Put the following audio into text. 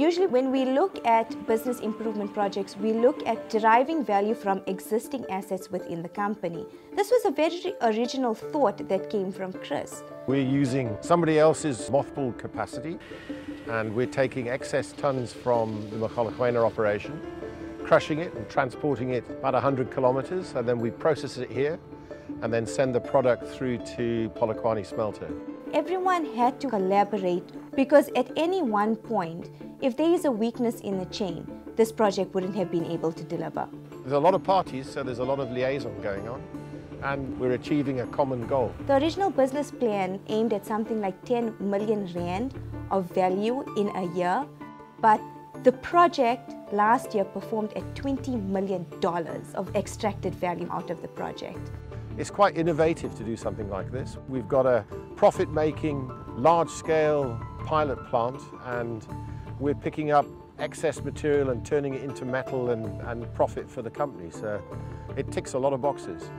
Usually when we look at business improvement projects, we look at deriving value from existing assets within the company. This was a very original thought that came from Chris. We're using somebody else's mothball capacity and we're taking excess tons from the Mogalakwena operation, crushing it and transporting it about 100 kilometers and then we process it here and then send the product through to Polokwane smelter. Everyone had to collaborate because at any one point, if there is a weakness in the chain, this project wouldn't have been able to deliver. There's a lot of parties, so there's a lot of liaison going on, and we're achieving a common goal. The original business plan aimed at something like 10 million rand of value in a year, but the project last year performed at $20 million of extracted value out of the project. It's quite innovative to do something like this. We've got a profit-making, large-scale pilot plant and we're picking up excess material and turning it into metal and, and profit for the company. So it ticks a lot of boxes.